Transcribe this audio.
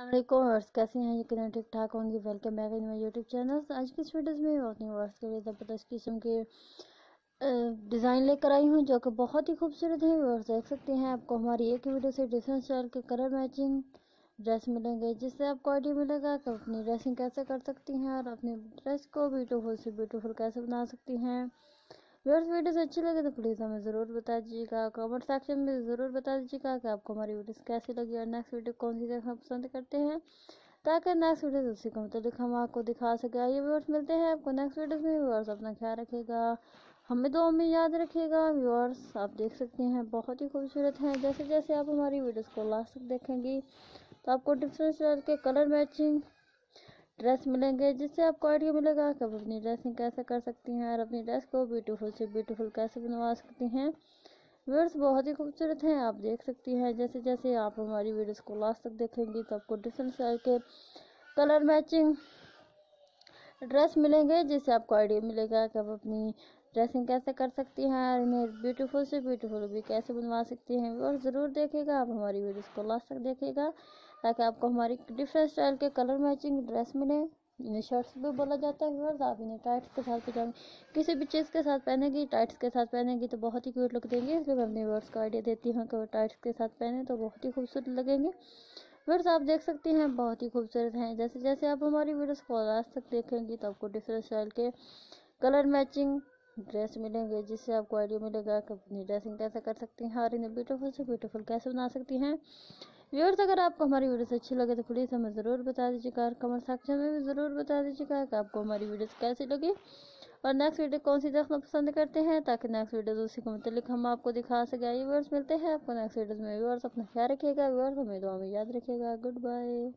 السلام علیکم ورس کیسے ہیں؟ یقینا ٹھیک ٹھاک ہوں گی۔ Welcome back in my YouTube channel آج کی اس ویڈیوز میں اپنی ورس کے لیے زبردست قسم کے ڈیزائن لے کر آئی ہوں، جو کہ بہت ہی خوبصورت ہیں۔ ورس دیکھ سکتے ہیں آپ کو ہماری ایک ہی ویڈیو سے ڈیفرنٹ اسٹائل کے کلر میچنگ ڈریس ملیں گے، جس سے آپ کو آئیڈیا ملے گا کہ اپنی ڈریسنگ کیسے کر سکتی ہیں اور اپنی ڈریس کو بیوٹیفل سے بیوٹیفل کیسے بنا سکتی ہیں۔ ویورس ویڈیوز اچھی لگے تو پلیز ہمیں ضرور بتا دیجیے گا۔ کامنٹ سیکشن میں ضرور بتا دیجیے گا کہ آپ کو ہماری ویڈیوز کیسی لگی اور نیکسٹ ویڈیو کون سی دیکھنا پسند کرتے ہیں۔ تاکہ نیکسٹ ویڈیوز اسی کو متعلق ہم آپ کو دکھا سکے یہ ویورس ملتے ہیں۔ آپ کو نیکسٹ ویڈیوز میں ویورس اپنا خیال رکھے گا۔ ہمیں دو میں یاد رکھے گا۔ ویورس آپ دیکھ سکتے ہیں، بہت ہی خوبصورت ہیں۔ جیسے جیسے آپ ہماری ویڈیوز کو لاسٹ تک دیکھیں گی، تو آپ کو ڈفرینٹ کے کلر میچنگ ڈریس ملیں گے، جس سے آپ کو آئیڈیا ملے گا کہ آپ اپنی ڈریسنگ کیسے کر سکتی ہیں اور اپنی ڈریس کو بیوٹیفل سے بیوٹیفل کیسے بنوا سکتی ہیں۔ ویڈیوز بہت ہی خوبصورت ہیں، آپ دیکھ سکتی ہیں۔ جیسے جیسے آپ ہماری ویڈیوز کو لاسٹ تک دیکھیں گی تو آپ کو ڈفرینٹ اسٹائل کے کلر میچنگ ڈریس ملیں گے، جس سے آپ کو آئیڈیا ملے گا کہ آپ اپنی ڈریسنگ کیسے کر سکتی ہیں اور انہیں بیوٹیفل سے بیوٹیفل بھی کیسے بنوا سکتی ہیں۔ اور ضرور دیکھے گا، آپ ہماری ویڈیوز کو لاسٹ تک دیکھے گا۔ تاکہ آپ کو ہماری ڈفرینٹ اسٹائل کے کلر میچنگ ڈریس ملے۔ انہیں شرٹس بھی بولا جاتا ہے ویورز آپ انہیں ٹائٹس کے ساتھ پجامے کسی بھی چیز کے ساتھ پہنے گی ٹائٹس کے ساتھ پہنے گی تو بہت ہی کیوٹ لگ دیں گے۔ اس لیے میں اپنے ویورز کا آئیڈیا دیتی ہوں کہ وہ ٹائٹس کے ساتھ پہنے تو بہت ہی خوبصورت لگیں گے۔ ویورز آپ دیکھ سکتے ہیں، بہت ہی خوبصورت ہیں۔ جیسے جیسے آپ ہماری ویڈیوز کو لاسٹ تک دیکھیں گی تو آپ کو ڈفرینٹ اسٹائل کے کلر میچنگ ڈریس ملیں گے، جس سے آپ کو آئیڈیا ملے گا کہ اپنی ڈریسنگ کیسے کر سکتی ہیں اور انہیں بیوٹیفل سے بیوٹیفل کیسے بنا سکتی ہیں۔ ویورز اگر آپ کو ہماری ویڈیوز اچھی لگے تو پلیز ہمیں ضرور بتا دیجیے گا اور کمنٹ سیکشن میں بھی ضرور بتا دیجیے گا کہ آپ کو ہماری ویڈیوز کیسی لگی اور نیکسٹ ویڈیو کون سی دیکھنا پسند کرتے ہیں تاکہ نیکسٹ ویڈیوز اسی کے متعلق ہم آپ کو دکھا سکے ویورز ملتے ہیں۔ آپ کو نیکسٹ ویڈیوز میں ویورز اپنا خیال رکھیے گا۔ ویورز ہمیں دعا میں یاد رکھیے گا۔ Good bye